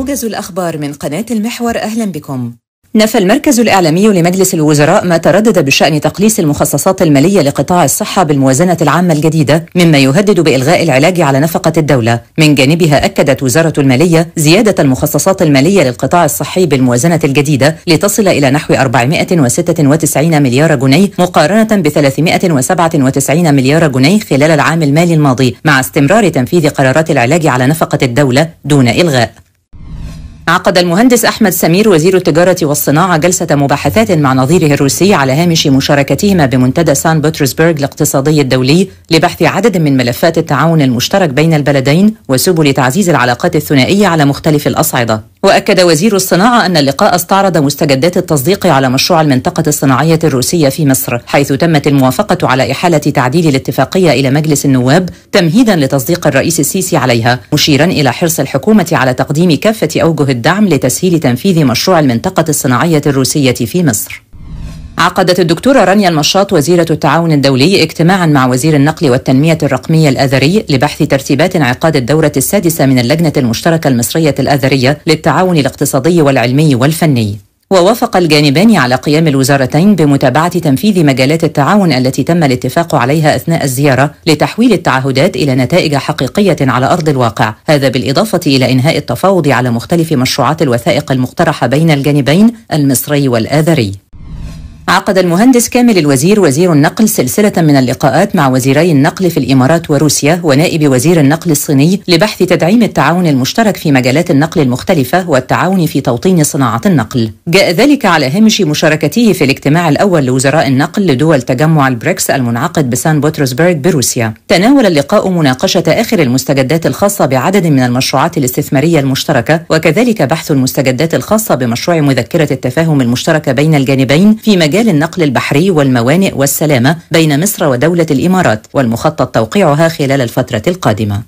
موجز الأخبار من قناة المحور أهلا بكم. نفى المركز الإعلامي لمجلس الوزراء ما تردد بشأن تقليص المخصصات المالية لقطاع الصحة بالموازنة العامة الجديدة مما يهدد بإلغاء العلاج على نفقة الدولة. من جانبها أكدت وزارة المالية زيادة المخصصات المالية للقطاع الصحي بالموازنة الجديدة لتصل إلى نحو 496 مليار جنيه مقارنة ب 397 مليار جنيه خلال العام المالي الماضي مع استمرار تنفيذ قرارات العلاج على نفقة الدولة دون إلغاء. عقد المهندس أحمد سمير وزير التجارة والصناعة جلسة مباحثات مع نظيره الروسي على هامش مشاركتهما بمنتدى سان بطرسبرغ الاقتصادي الدولي لبحث عدد من ملفات التعاون المشترك بين البلدين وسبل تعزيز العلاقات الثنائية على مختلف الأصعدة. وأكد وزير الصناعة أن اللقاء استعرض مستجدات التصديق على مشروع المنطقة الصناعية الروسية في مصر حيث تمت الموافقة على إحالة تعديل الاتفاقية إلى مجلس النواب تمهيدا لتصديق الرئيس السيسي عليها مشيرا إلى حرص الحكومة على تقديم كافة أوجه الدعم لتسهيل تنفيذ مشروع المنطقة الصناعية الروسية في مصر. عقدت الدكتورة رانيا المشاط وزيرة التعاون الدولي اجتماعا مع وزير النقل والتنمية الرقمية الآذري لبحث ترتيبات انعقاد الدورة السادسة من اللجنة المشتركة المصرية الآذرية للتعاون الاقتصادي والعلمي والفني. ووافق الجانبان على قيام الوزارتين بمتابعة تنفيذ مجالات التعاون التي تم الاتفاق عليها أثناء الزيارة لتحويل التعهدات إلى نتائج حقيقية على أرض الواقع. هذا بالإضافة إلى إنهاء التفاوض على مختلف مشروعات الوثائق المقترحة بين الجانبين المصري والآذري. عقد المهندس كامل الوزير وزير النقل سلسلة من اللقاءات مع وزيري النقل في الإمارات وروسيا ونائب وزير النقل الصيني لبحث تدعيم التعاون المشترك في مجالات النقل المختلفة والتعاون في توطين صناعة النقل. جاء ذلك على هامش مشاركته في الاجتماع الأول لوزراء النقل لدول تجمع البريكس المنعقد بسان بطرسبرغ بروسيا. تناول اللقاء مناقشة آخر المستجدات الخاصة بعدد من المشروعات الاستثمارية المشتركة وكذلك بحث المستجدات الخاصة بمشروع مذكرة التفاهم المشتركة بين الجانبين في مجال مجال النقل البحري والموانئ والسلامة بين مصر ودولة الإمارات والمخطط توقيعها خلال الفترة القادمة.